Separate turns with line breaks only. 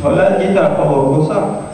Soalan kita apa rusak?